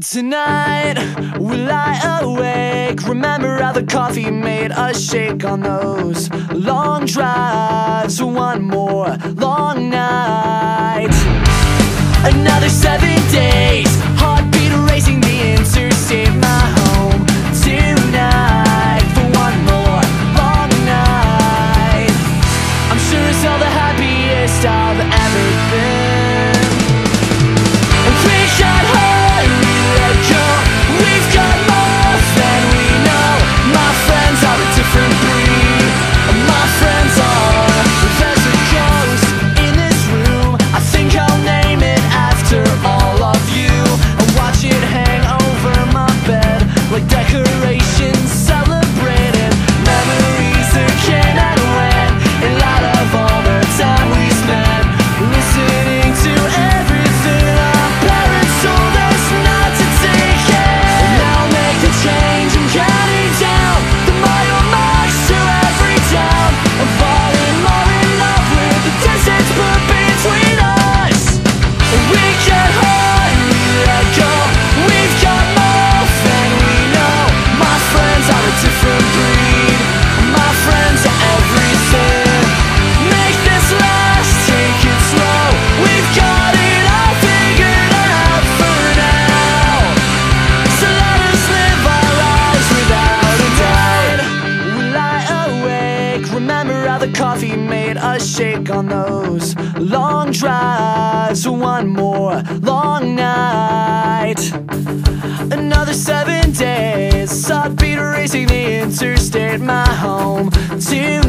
Tonight, we lie awake. Remember how the coffee made us shake on those long drives. One more long night. the coffee made us shake on those long drives. One more long night. Another seven days. Saw Peter racing the interstate, my home. To